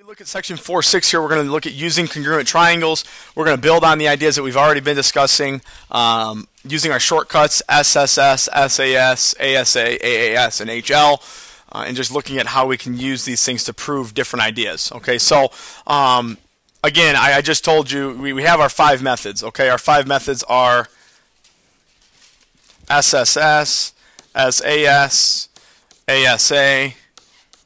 we look at section 4.6 here, we're going to look at using congruent triangles. We're going to build on the ideas that we've already been discussing um, using our shortcuts SSS, SAS, ASA, AAS, and HL, uh, and just looking at how we can use these things to prove different ideas. Okay, so um, again, I, I, just told you we, we have our five methods. Okay, our five methods are SSS, SAS, ASA,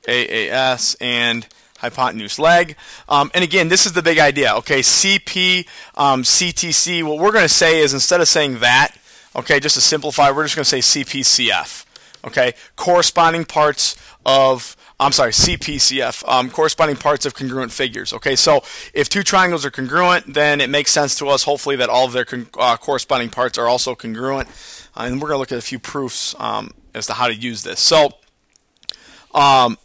AAS, and hypotenuse leg. Um, and again, this is the big idea. Okay, CP, um, CTC. What we're going to say is instead of saying that, okay, just to simplify, we're just going to say CPCF. Okay, corresponding parts of I'm sorry, CPCF, um, corresponding parts of congruent figures. Okay, so if two triangles are congruent, then it makes sense to us, hopefully, that all of their uh, corresponding parts are also congruent. Uh, and we're going to look at a few proofs um, as to how to use this. So, um,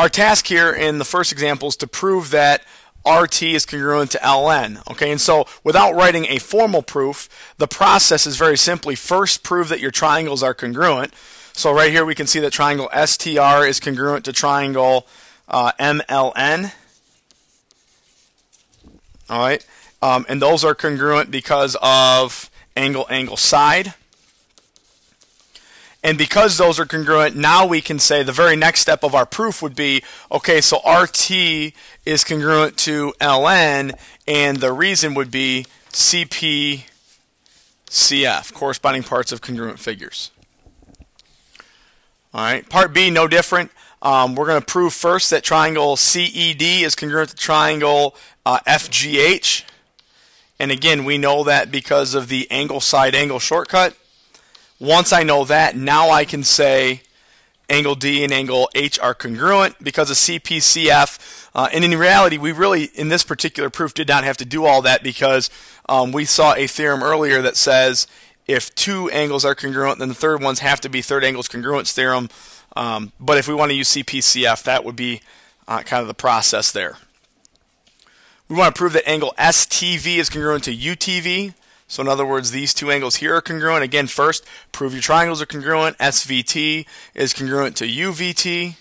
our task here in the first example is to prove that RT is congruent to LN. Okay, and so without writing a formal proof, the process is very simply first prove that your triangles are congruent. So right here we can see that triangle STR is congruent to triangle uh, MLN. All right, um, and those are congruent because of angle, angle, side. And because those are congruent, now we can say the very next step of our proof would be, okay, so RT is congruent to LN, and the reason would be CP, CF, corresponding parts of congruent figures. All right, part B, no different. Um, we're going to prove first that triangle CED is congruent to triangle uh, FGH. And again, we know that because of the angle side angle shortcut. Once I know that, now I can say angle D and angle H are congruent because of CPCF. Uh, and in reality, we really, in this particular proof, did not have to do all that because um, we saw a theorem earlier that says if two angles are congruent, then the third ones have to be third angles congruence theorem. Um, but if we want to use CPCF, that would be uh, kind of the process there. We want to prove that angle STV is congruent to UTV. So in other words, these two angles here are congruent. Again, first, prove your triangles are congruent. SVT is congruent to UVT.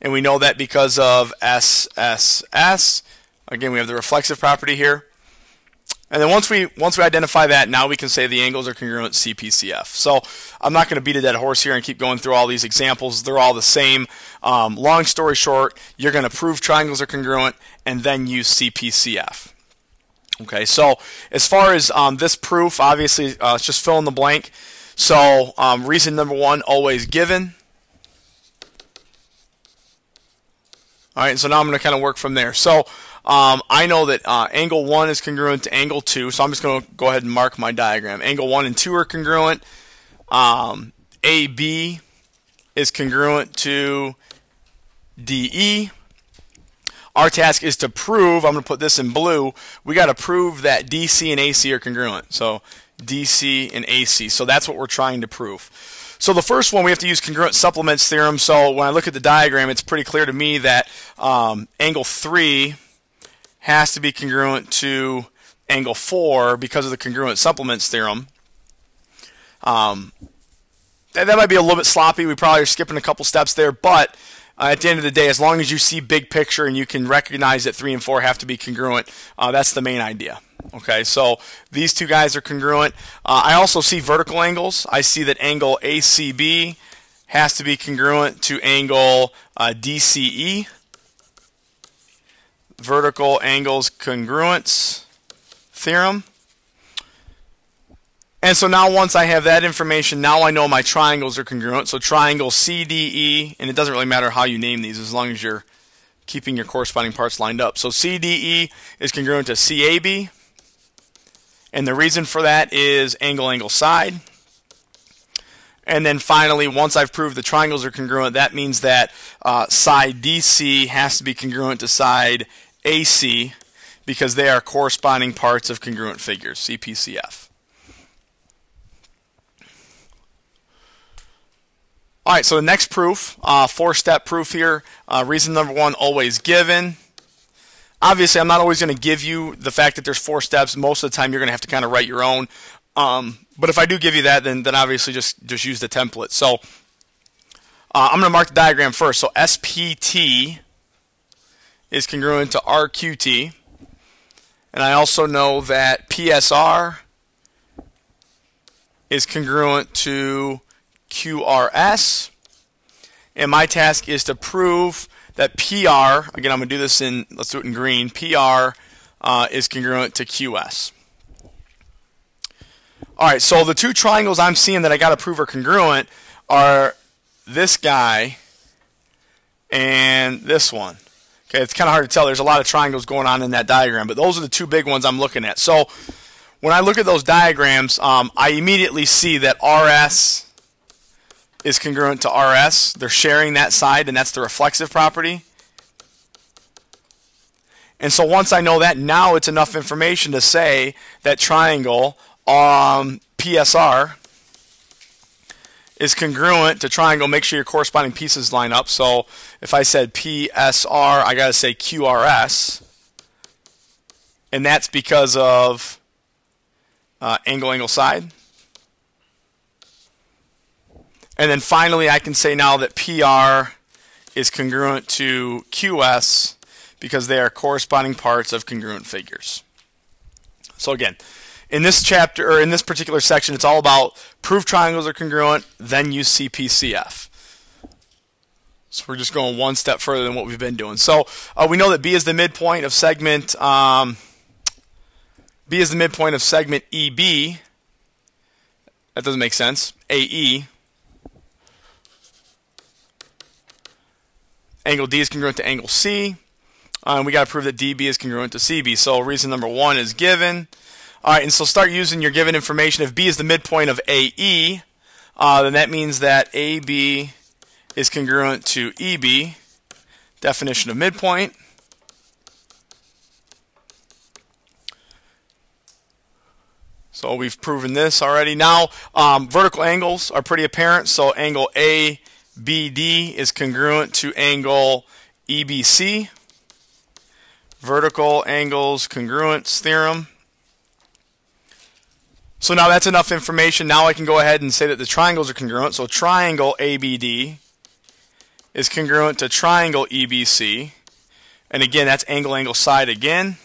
And we know that because of SSS. Again, we have the reflexive property here. And then once we once we identify that, now we can say the angles are congruent CPCF. So I'm not going to beat a dead horse here and keep going through all these examples. They're all the same. Um, long story short, you're going to prove triangles are congruent and then use CPCF. Okay, so as far as um, this proof, obviously, uh, let's just fill in the blank. So um, reason number one, always given. All right, so now I'm going to kind of work from there. So um, I know that uh, angle 1 is congruent to angle 2, so I'm just going to go ahead and mark my diagram. Angle 1 and 2 are congruent. Um, AB is congruent to DE. Our task is to prove, I'm going to put this in blue, we got to prove that DC and AC are congruent. So DC and AC. So that's what we're trying to prove. So the first one, we have to use congruent supplements theorem. So when I look at the diagram, it's pretty clear to me that um, angle 3 has to be congruent to angle 4 because of the congruent supplements theorem. Um, that, that might be a little bit sloppy. We probably are skipping a couple steps there, but uh, at the end of the day, as long as you see big picture and you can recognize that three and four have to be congruent, uh, that's the main idea. Okay, so these two guys are congruent. Uh, I also see vertical angles. I see that angle ACB has to be congruent to angle uh, DCE. Vertical angles congruence theorem. And so now once I have that information, now I know my triangles are congruent. So triangle CDE, and it doesn't really matter how you name these as long as you're keeping your corresponding parts lined up. So CDE is congruent to CAB. And the reason for that is angle, angle, side. And then finally, once I've proved the triangles are congruent, that means that uh, side DC has to be congruent to side AC because they are corresponding parts of congruent figures, CPCF. All right, so the next proof, uh, four-step proof here. Uh, reason number one, always given. Obviously, I'm not always going to give you the fact that there's four steps. Most of the time, you're going to have to kind of write your own. Um, but if I do give you that, then then obviously just just use the template. So uh, I'm going to mark the diagram first. So SPT is congruent to RQT. And I also know that PSR is congruent to QRS. And my task is to prove that PR, again, I'm going to do this in, let's do it in green, PR uh, is congruent to QS. All right, so the two triangles I'm seeing that I got to prove are congruent are this guy and this one. Okay, it's kind of hard to tell. There's a lot of triangles going on in that diagram, but those are the two big ones I'm looking at. So when I look at those diagrams, um, I immediately see that RS is congruent to RS. They're sharing that side, and that's the reflexive property. And so once I know that, now it's enough information to say that triangle um, PSR is congruent to triangle. Make sure your corresponding pieces line up. So if I said PSR, I got to say QRS. And that's because of uh, angle, angle, side. And then finally, I can say now that PR is congruent to QS because they are corresponding parts of congruent figures. So again, in this chapter or in this particular section, it's all about proof triangles are congruent, then use CPCF. So we're just going one step further than what we've been doing. So uh, we know that B is the midpoint of segment um, B is the midpoint of segment EB. That doesn't make sense. AE. Angle D is congruent to angle C. And we got to prove that DB is congruent to CB. So reason number one is given. All right, and so start using your given information. If B is the midpoint of AE, uh, then that means that AB is congruent to EB. Definition of midpoint. So we've proven this already. Now, um, vertical angles are pretty apparent. So angle ABD is congruent to angle EBC. Vertical angles congruence theorem. So now that's enough information. Now I can go ahead and say that the triangles are congruent. So triangle ABD is congruent to triangle EBC. And again, that's angle, angle, side again.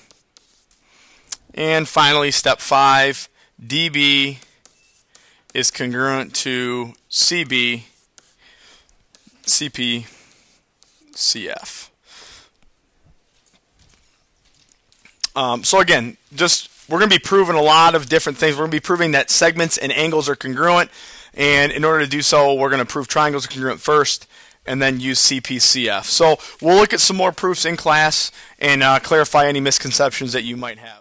And finally, step five, DB is congruent to CB, CP, CF. Um, so again, just we're going to be proving a lot of different things. We're going to be proving that segments and angles are congruent. And in order to do so, we're going to prove triangles are congruent first and then use CPCF. So we'll look at some more proofs in class and uh, clarify any misconceptions that you might have.